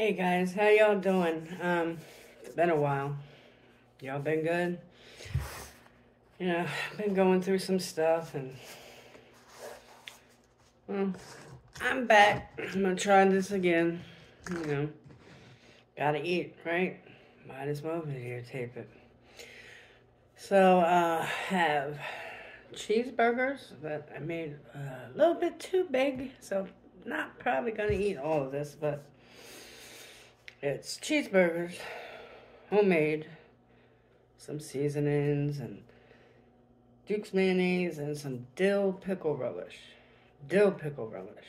Hey guys, how y'all doing? Um, it's been a while. Y'all been good? You know, been going through some stuff and well, I'm back. I'm gonna try this again. You know, gotta eat, right? Might as well videotape it. So, uh, have cheeseburgers that I made a little bit too big, so not probably gonna eat all of this, but it's cheeseburgers, homemade, some seasonings and Duke's mayonnaise and some dill pickle relish. Dill pickle relish.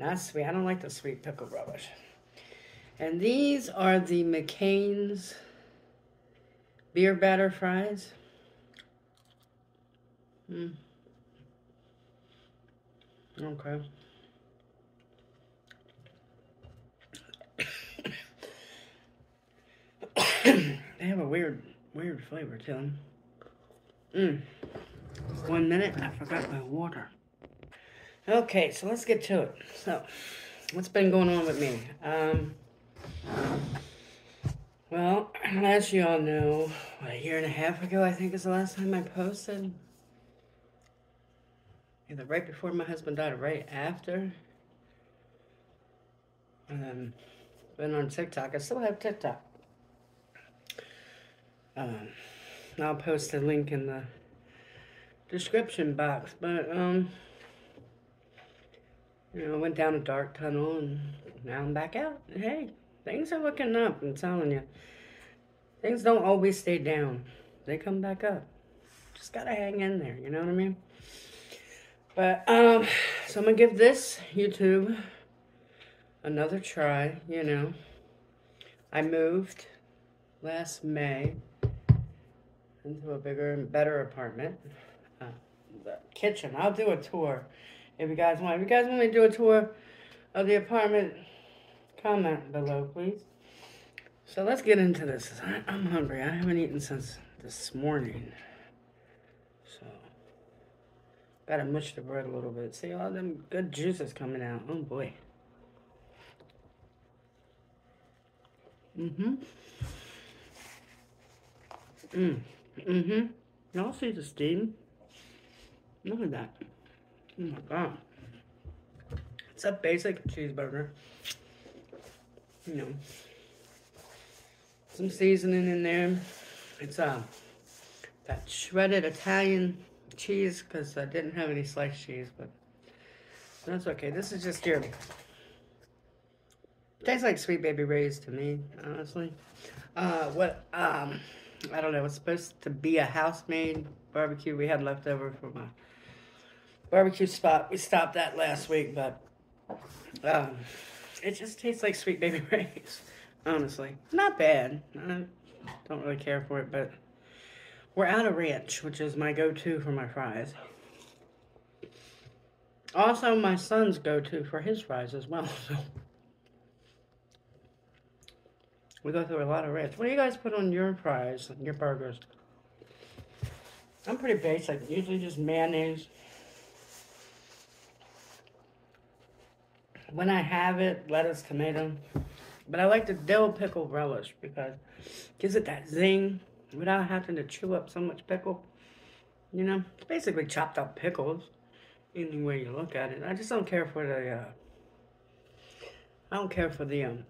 Not sweet. I don't like the sweet pickle relish. And these are the McCain's beer batter fries. Hmm. Okay. they have a weird, weird flavor to them. Mmm. One minute, I forgot my water. Okay, so let's get to it. So, what's been going on with me? Um, well, as you all know, a year and a half ago, I think is the last time I posted. Either right before my husband died or right after. And then, been on TikTok. I still have TikTok. Um, I'll post a link in the description box. But, um, you know, I went down a dark tunnel and now I'm back out. Hey, things are looking up, I'm telling you. Things don't always stay down. They come back up. Just gotta hang in there, you know what I mean? But, um, so I'm gonna give this YouTube another try, you know. I moved last May into a bigger and better apartment. Uh, the kitchen. I'll do a tour if you guys want. If you guys want me to do a tour of the apartment, comment below, please. So let's get into this. I'm hungry. I haven't eaten since this morning. So, gotta mush the bread a little bit. See all them good juices coming out. Oh boy. Mm-hmm. Mm. Mm-hmm. Y'all see the steam? Look at that. Oh my god. It's a basic cheeseburger. You know. Some seasoning in there. It's uh, that shredded Italian cheese because I didn't have any sliced cheese, but that's okay. This is just your tastes like Sweet Baby Ray's to me, honestly. Uh, what um I don't know, it's supposed to be a house-made barbecue we had left over from a barbecue spot. We stopped that last week, but um, it just tastes like Sweet Baby Ray's, honestly. Not bad. I don't really care for it, but we're out of ranch, which is my go-to for my fries. Also, my son's go-to for his fries as well, so... We go through a lot of ranch. What do you guys put on your fries your burgers? I'm pretty basic. Usually just mayonnaise. When I have it, lettuce, tomato. But I like the dill pickle relish because it gives it that zing without having to chew up so much pickle. You know, it's basically chopped up pickles. Any way you look at it. I just don't care for the, uh, I don't care for the um,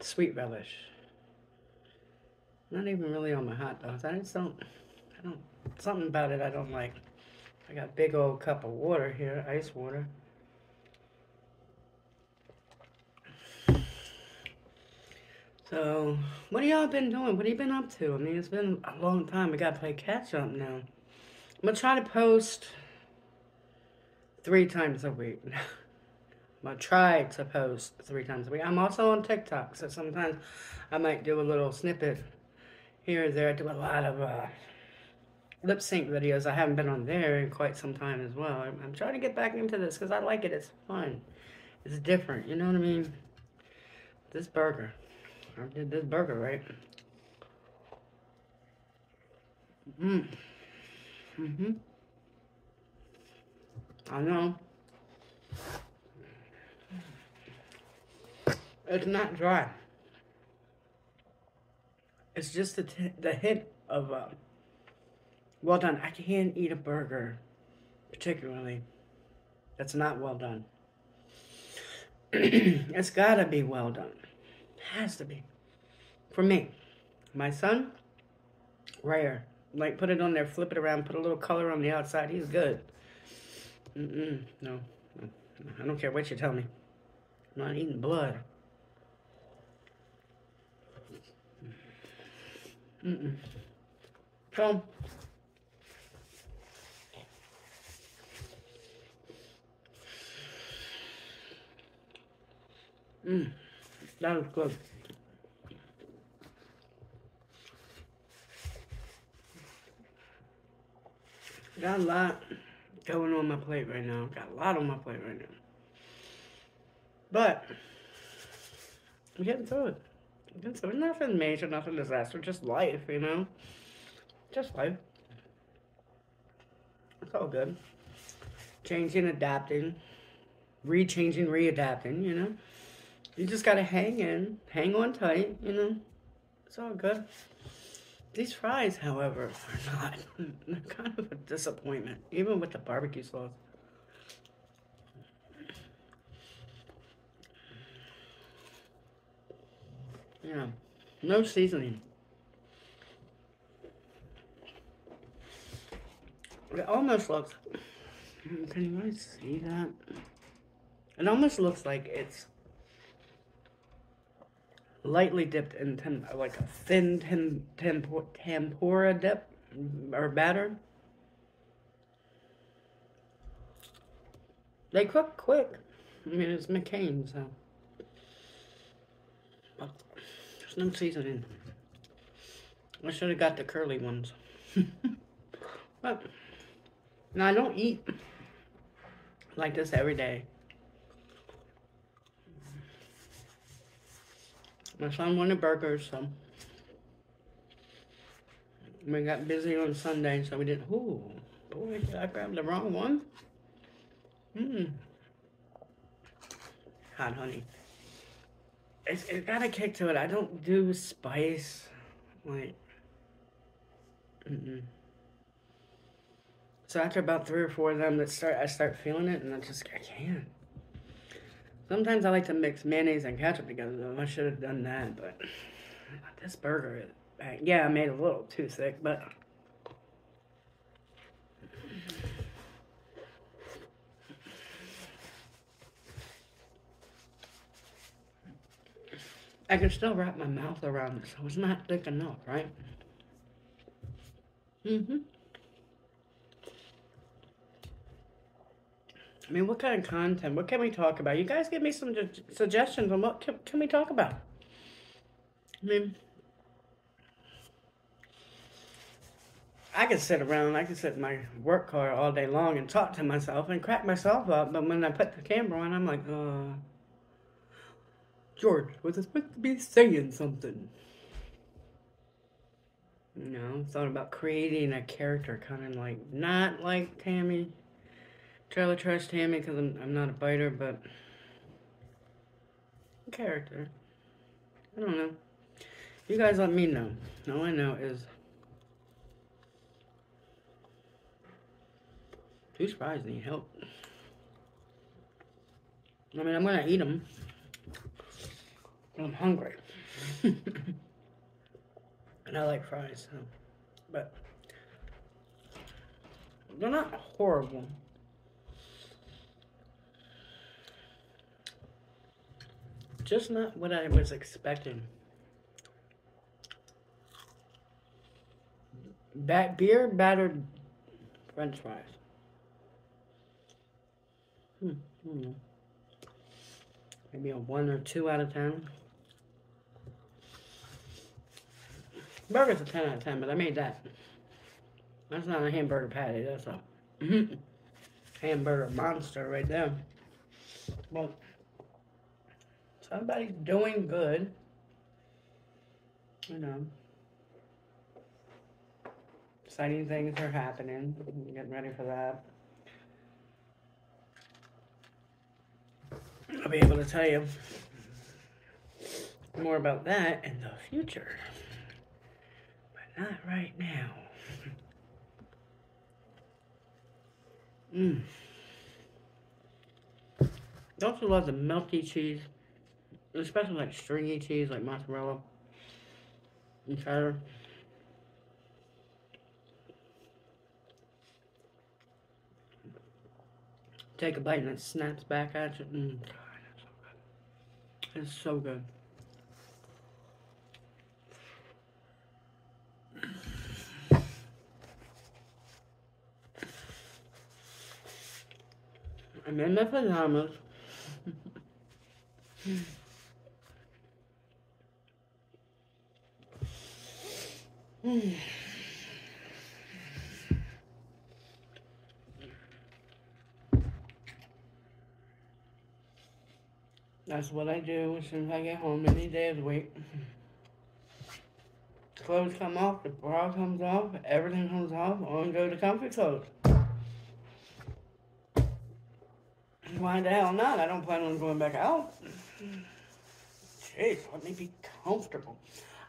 sweet relish. Not even really on my hot dogs. I just don't, I don't, something about it I don't like. I got a big old cup of water here, ice water. So, what have y'all been doing? What have you been up to? I mean, it's been a long time. We gotta play catch up now. I'm gonna try to post three times a week. I'm gonna try to post three times a week. I'm also on TikTok, so sometimes I might do a little snippet here or there. I do a lot of uh, lip sync videos. I haven't been on there in quite some time as well. I'm, I'm trying to get back into this because I like it. It's fun. It's different. You know what I mean? This burger. I did this burger, right? Mmm. Mm-hmm. I know. It's not dry. It's just the, t- the hit of uh, well done. I can't eat a burger, particularly. That's not well done. it's gotta be well done. Has to be. For me. My son, rare. Like, put it on there, flip it around, put a little color on the outside. He's good. Mm-mm. No. no. I don't care what you tell me. I'm not eating blood. Mm-mm. So, mm, that was good. Got a lot going on my plate right now. Got a lot on my plate right now. But I'm getting through it. I'm getting through it. Nothing major, nothing disaster, just life, you know? Just life. It's all good. Changing, adapting, re-changing, re-adapting, you know? You just gotta hang in, hang on tight, you know? It's all good. These fries, however, are not. They're kind of a disappointment, even with the barbecue sauce. Yeah, no seasoning. It almost looks. Can you guys see that? It almost looks like it's lightly dipped in tem- like a thin tem- temp- tempura dip or batter. They cook quick. I mean, it's McCain, so. But no seasoning. I should have got the curly ones. but, now I don't eat like this every day. My son wanted burgers, so we got busy on Sunday, so we didn't. Ooh, boy, did I grab the wrong one? Mmm. Hot honey. It's, it's got a kick to it. I don't do spice. Like, mm-mm. So after about three or four of them that start, I start feeling it, and I just, I can't. Sometimes I like to mix mayonnaise and ketchup together, though. I should have done that, but this burger is, yeah, I made a little too thick, but. I can still wrap my mouth around it, so it's not thick enough, right? Mm-hmm. I mean, what kind of content? What can we talk about? You guys give me some suggestions on what can, can we talk about. I mean, I could sit around, I could sit in my work car all day long and talk to myself and crack myself up, but when I put the camera on, I'm like, uh, George, was I supposed to be saying something? You know, thought about creating a character, kind of like, not like Tammy Trailer Trash Tammy because I'm, I'm not a biter, but character. I don't know. You guys let me know. All I know is these fries need help. I mean, I'm gonna eat them. I'm hungry. and I like fries, so. But they're not horrible. just not what I was expecting. Bat beer battered French fries. Hmm. Maybe a one or two out of ten. Burger's a ten out of ten, but I made that. That's not a hamburger patty. That's a hamburger monster right there. Well. Somebody's doing good. You know. Exciting things are happening. getting ready for that. I'll be able to tell you. more about that in the future. Not right now. Mmm. Don't you love the melty cheese? Especially like stringy cheese like mozzarella and cheddar. Take a bite and it snaps back at you. Mm, God, it's so good. It's I'm in my pajamas. That's what I do as soon as I get home any day of the week. Clothes come off, the bra comes off, everything comes off, on go to comfy clothes. Why the hell not? I don't plan on going back out. Jeez, let me be comfortable.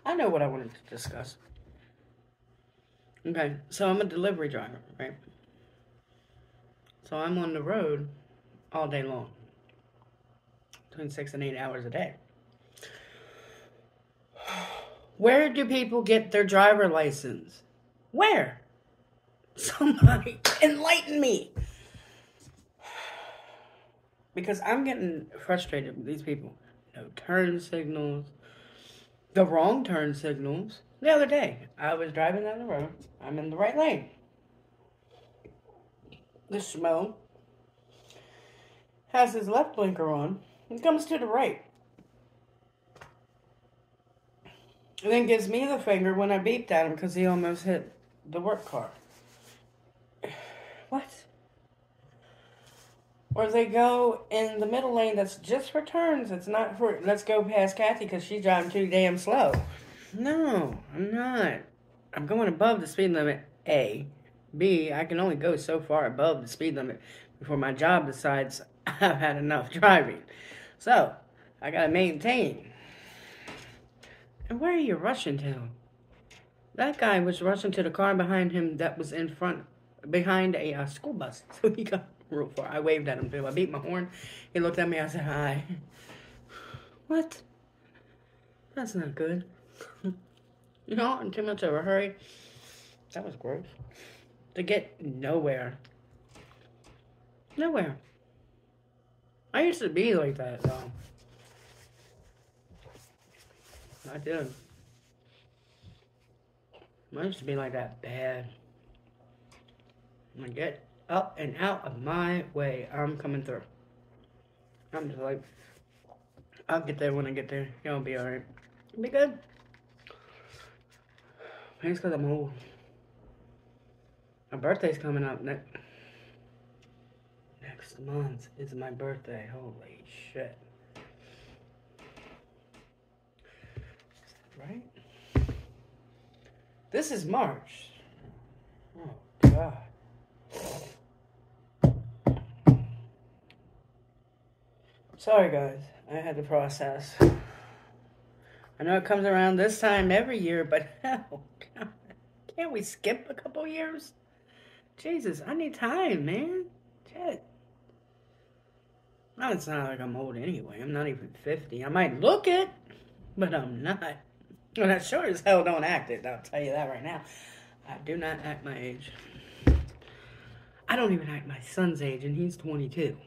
I know what I wanted to discuss. Okay, so I'm a delivery driver, right? So I'm on the road all day long, between six and eight hours a day. Where do people get their driver license? Where? Somebody enlighten me. Because I'm getting frustrated with these people. No turn signals, the wrong turn signals. The other day, I was driving down the road. I'm in the right lane. The schmo has his left blinker on and comes to the right. And then gives me the finger when I beeped at him because he almost hit the work car. What? Or they go in the middle lane that's just for turns. It's not for let's go past Kathy because she's driving too damn slow. No, I'm not. I'm going above the speed limit. A. B. I can only go so far above the speed limit before my job decides I've had enough driving. So, I gotta maintain. And where are you rushing to? That guy was rushing to the car behind him that was in front, behind a uh, school bus. So he got real far. I waved at him too. I beat my horn. He looked at me. I said, hi. What? That's not good. you know, in too much of a hurry. That was gross. To get nowhere. Nowhere. I used to be like that, though. I did. I used to be like that bad. Gonna get up and out of my way. I'm coming through. I'm just like, I'll get there when I get there. It'll be alright. It'll be good. Maybe it's because I'm old. My birthday's coming up next next month is my birthday. Holy shit. Right? This is March. Oh god. Sorry guys, I had to process. I know it comes around this time every year, but hell, oh, God, can't we skip a couple years? Jesus, I need time, man. Shit. Well, it's not like I'm old anyway. I'm not even 50. I might look it, but I'm not. And I sure as hell don't act it. I'll tell you that right now. I do not act my age. I don't even act my son's age, and he's 22.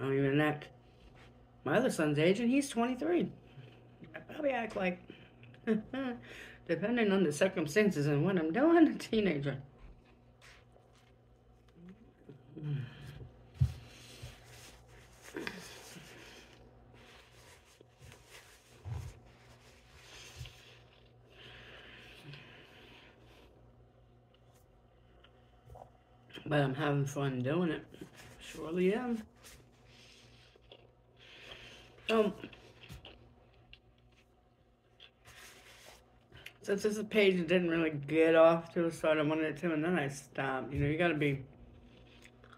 I don't even act my other son's age, and he's 23. I probably act like, depending on the circumstances and what I'm doing, a teenager. But I'm having fun doing it. Surely am. So, since this is a page that didn't really get off to a start I wanted to, and then I stopped. You know, you gotta be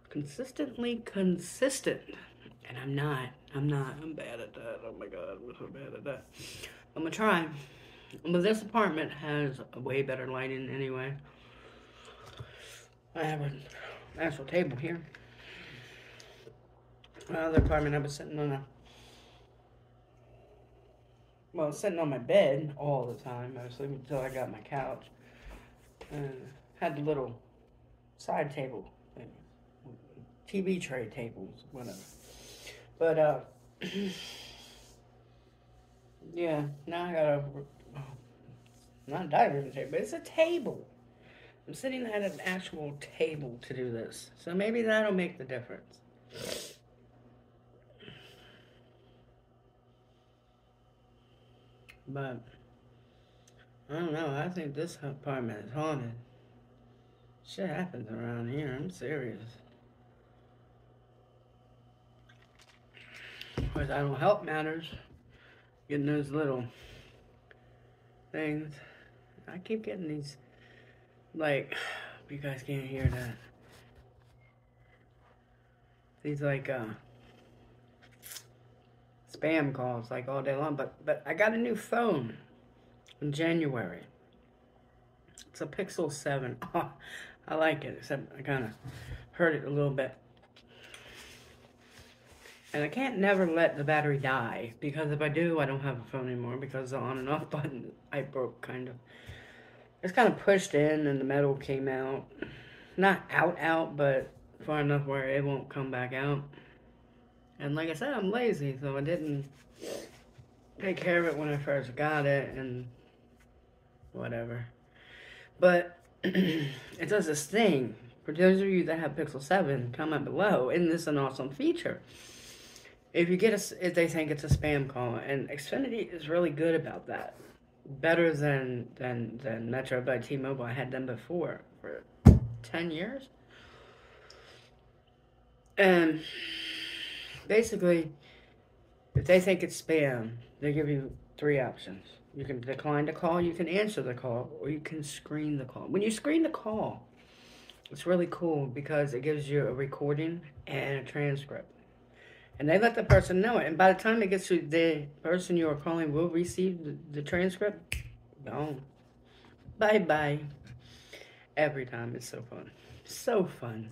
consistently consistent. And I'm not. I'm not. I'm bad at that. Oh my god, I'm so bad at that. I'm gonna try. But this apartment has a way better lighting anyway. I have an actual table here. My other apartment, I was sitting on a well, sitting on my bed all the time, mostly until I got my couch. And had the little side table, TV tray tables, whatever. But uh, yeah, now I got a not a dining room table, but it's a table. I'm sitting at an actual table to do this, so maybe that'll make the difference. But I don't know. I think this apartment is haunted. Shit happens around here. I'm serious. Of course, I don't help matters. Getting those little things. I keep getting these, like, you guys can't hear that. These, like, uh, spam calls, like, all day long. But, but I got a new phone in January. It's a Pixel 7. Oh, I like it, except I kind of hurt it a little bit. And I can't never let the battery die, because if I do, I don't have a phone anymore, because the on and off button, I broke, kind of. It's kind of pushed in, and the metal came out. Not out, out, but far enough where it won't come back out. And like I said, I'm lazy, so I didn't take care of it when I first got it, and whatever. But it does this thing. For those of you that have Pixel 7, comment below. Isn't this an awesome feature? If you get a, if they think it's a spam call, and Xfinity is really good about that. Better than than than Metro by T-Mobile. I had them before for ten years. And basically, if they think it's spam, they give you three options. You can decline the call, you can answer the call, or you can screen the call. When you screen the call, it's really cool because it gives you a recording and a transcript. And they let the person know it. And by the time it gets to the person you are calling will receive the, the transcript, gone. Bye bye. Every time. It's so fun. So fun.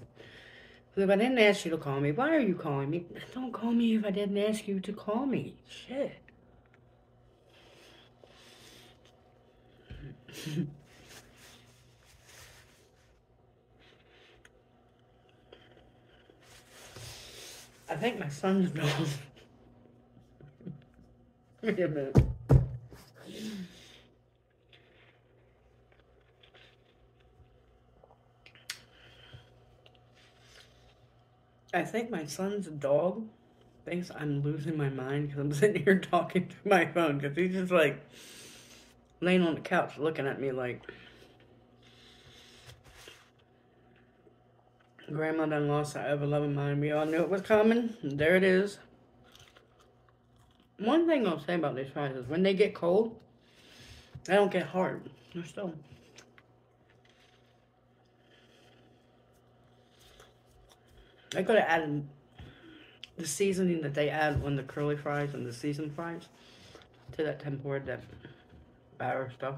If I didn't ask you to call me, why are you calling me? Don't call me if I didn't ask you to call me. Shit. I think my son's gone. Wait a minute. I think my son's dog thinks I'm losing my mind because I'm sitting here talking to my phone because he's just like laying on the couch looking at me like grandma done lost her ever loving mind. We all knew it was coming. There it is. One thing I'll say about these fries is when they get cold, they don't get hard. They're still. I could have added the seasoning that they add on the curly fries and the seasoned fries to that tempura that batter stuff.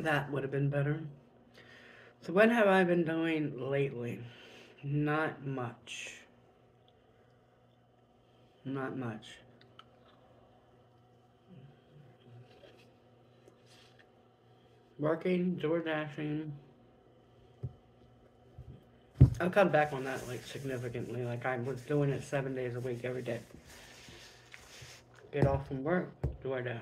That would have been better. So what have I been doing lately? Not much. Not much. Working, door dashing. I'll cut back on that like significantly. Like I was doing it seven days a week every day get off from work, DoorDash.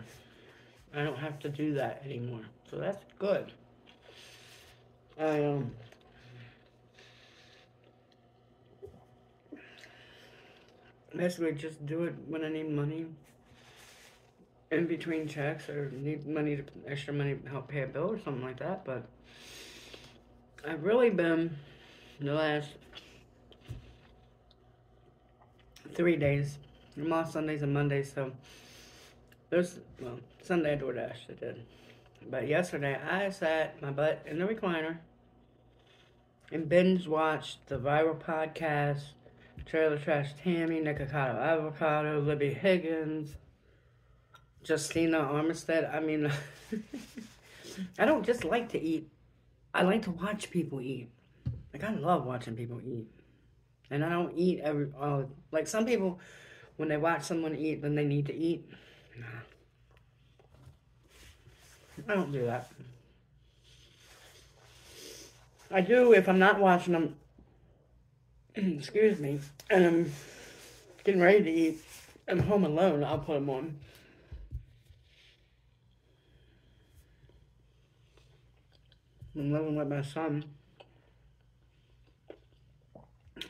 I don't have to do that anymore. So that's good. I um basically just do it when I need money in between checks or need money to extra money to help pay a bill or something like that. But I've really been the last three days I'm Sundays and Mondays, so there's, well, Sunday I DoorDash, I did. But yesterday, I sat my butt in the recliner and binge watched the viral podcast, Trailer Trash Tammy, Nikocado Avocado, Libbie Higgins, Justina Armistead. I mean, I don't just like to eat. I like to watch people eat. Like, I love watching people eat. And I don't eat every, uh, like some people, when they watch someone eat, then they need to eat. Nah. I don't do that. I do if I'm not watching them, excuse me, and I'm getting ready to eat. I'm home alone, I'll put them on. I'm living with my son,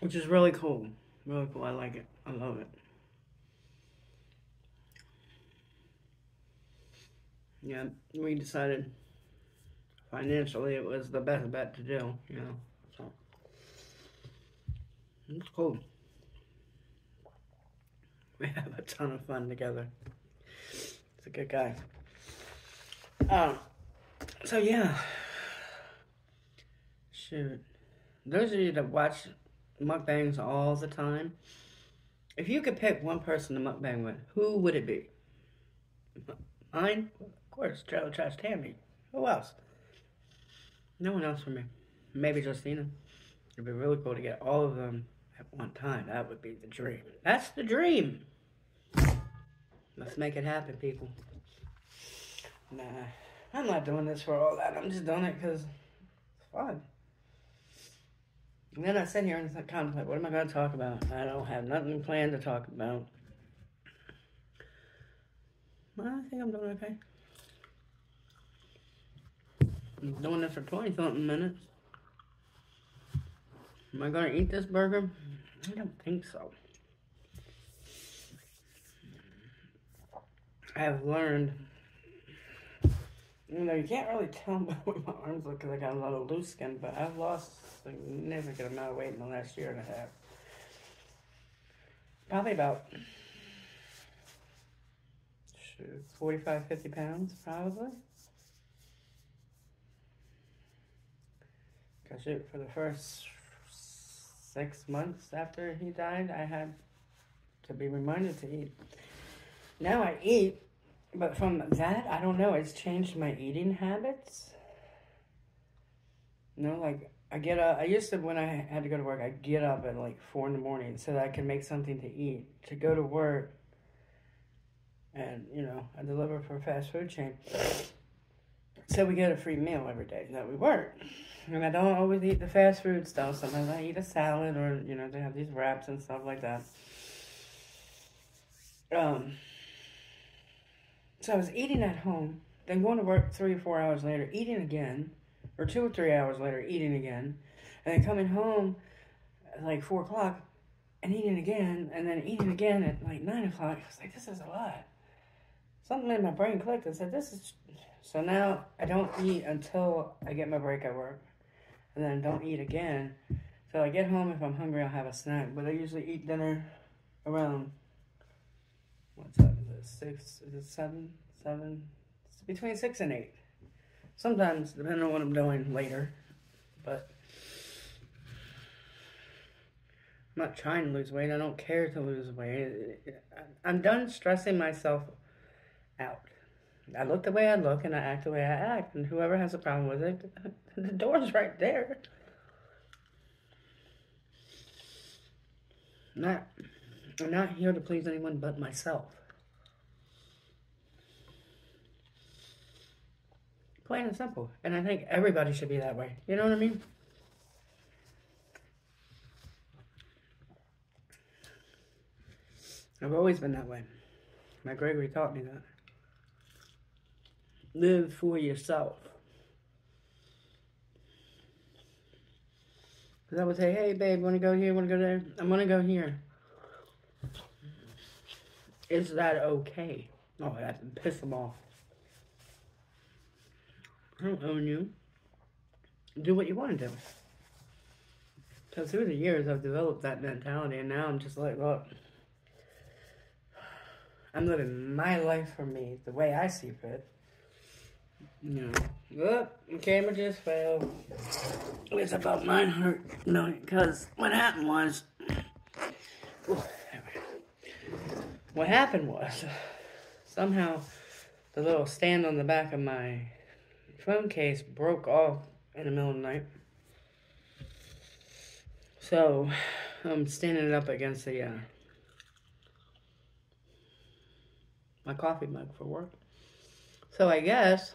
which is really cool. Really cool. I like it. I love it. Yeah, we decided financially it was the best bet to do, you know. So it's cool. We have a ton of fun together. He's a good guy. Um, so yeah. Shoot. Those of you that watch mukbangs all the time, if you could pick one person to mukbang with, who would it be? Mine? Of course, Trailer Trash Tammy. Who else? No one else for me. Maybe Justina. It'd be really cool to get all of them at one time. That would be the dream. That's the dream. Let's make it happen, people. Nah, I'm not doing this for all that. I'm just doing it because it's fun. And then I sit here and contemplate, what am I going to talk about? I don't have nothing planned to talk about. Well, I think I'm doing okay. I'm doing this for 20 something minutes. Am I going to eat this burger? I don't think so. I have learned, you know, you can't really tell by the way my arms look because I got a lot of loose skin, but I've lost a significant amount of weight in the last year and a half. Probably about shoot, 45, 50 pounds, probably. Because shoot, for the first six months after he died, I had to be reminded to eat. Now I eat, but from that, I don't know, it's changed my eating habits. You know, like I get up, I used to, when I had to go to work, I'd get up at like four in the morning so that I could make something to eat, to go to work. And, you know, I deliver for a fast food chain. So we get a free meal every day that we work. And I don't always eat the fast food stuff. Sometimes I eat a salad or, you know, they have these wraps and stuff like that. Um, so I was eating at home, then going to work three or four hours later, eating again, or two or three hours later, eating again, and then coming home like four o'clock and eating again, and then eating again at like nine o'clock. I was like, this is a lot. Something in my brain clicked and said, this is. So now I don't eat until I get my break at work, and then don't eat again. So I get home if I'm hungry, I'll have a snack, but I usually eat dinner around what's that? Is it six? Is it seven? Seven? It's between six and eight. Sometimes, depending on what I'm doing later. But I'm not trying to lose weight. I don't care to lose weight. I'm done stressing myself out. I look the way I look and I act the way I act. And whoever has a problem with it, the door's right there. Not, I'm not here to please anyone but myself. Plain and simple. And I think everybody should be that way. You know what I mean? I've always been that way. My Gregory taught me that. Live for yourself. Because I would say, hey, babe, want to go here? Want to go there? I'm going to go here. Is that okay? Oh, that piss them off. I don't own you. Do what you want to do. Because through the years, I've developed that mentality, and now I'm just like, look, I'm living my life for me, the way I see fit. You know, the camera just fell. It's about 900 million, because what happened was, What happened was, somehow, the little stand on the back of my phone case broke off in the middle of the night. So, I'm standing it up against the, uh, my coffee mug for work. So I guess,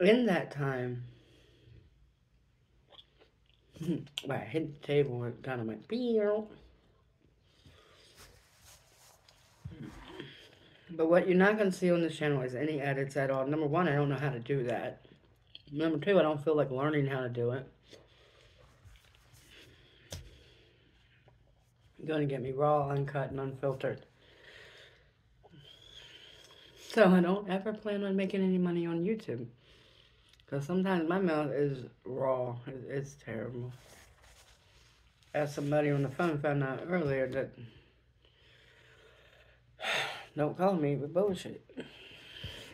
in that time, I hit the table, it kind of went, Beow. But what you're not going to see on this channel is any edits at all. Number one, I don't know how to do that. Number two, I don't feel like learning how to do it. You're going to get me raw, uncut, and unfiltered. So I don't ever plan on making any money on YouTube. Because sometimes my mouth is raw. It's terrible. As somebody on the phone found out earlier that don't call me with bullshit.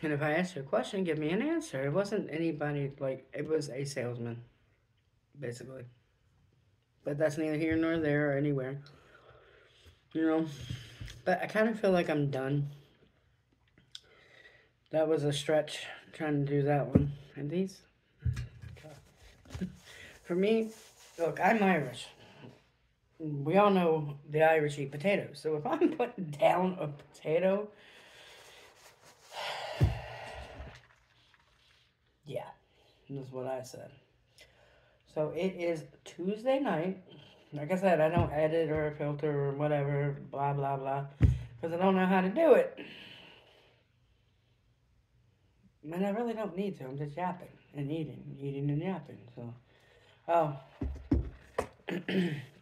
And if I ask you a question, give me an answer. It wasn't anybody, like, it was a salesman, basically. But that's neither here nor there or anywhere. You know? But I kind of feel like I'm done. That was a stretch trying to do that one. And these, for me, look, I'm Irish we all know the Irish eat potatoes. So if I'm putting down a potato, yeah, that's what I said. So it is Tuesday night. Like I said, I don't edit or filter or whatever, blah, blah, blah, because I don't know how to do it. And I really don't need to. I'm just yapping and eating, eating and yapping. So, oh.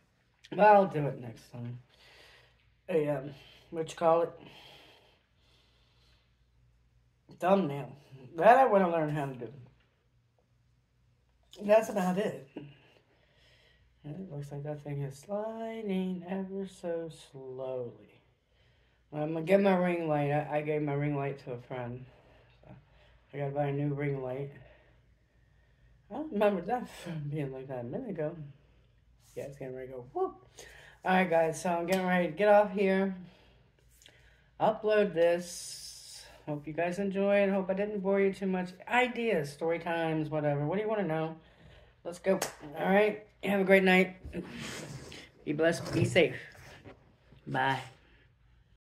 But I'll do it next time. A, um, what you call it? Thumbnail. That I want to learn how to do. That's about it. It looks like that thing is sliding ever so slowly. I'm gonna get my ring light. I, I gave my ring light to a friend. So I gotta buy a new ring light. I don't remember that being like that a minute ago. Yeah, it's getting ready to go. All right, guys. So I'm getting ready to get off here. Upload this. Hope you guys enjoy it. Hope I didn't bore you too much. Ideas, story times, whatever. What do you want to know? Let's go. All right. Have a great night. Be blessed. Be safe. Bye.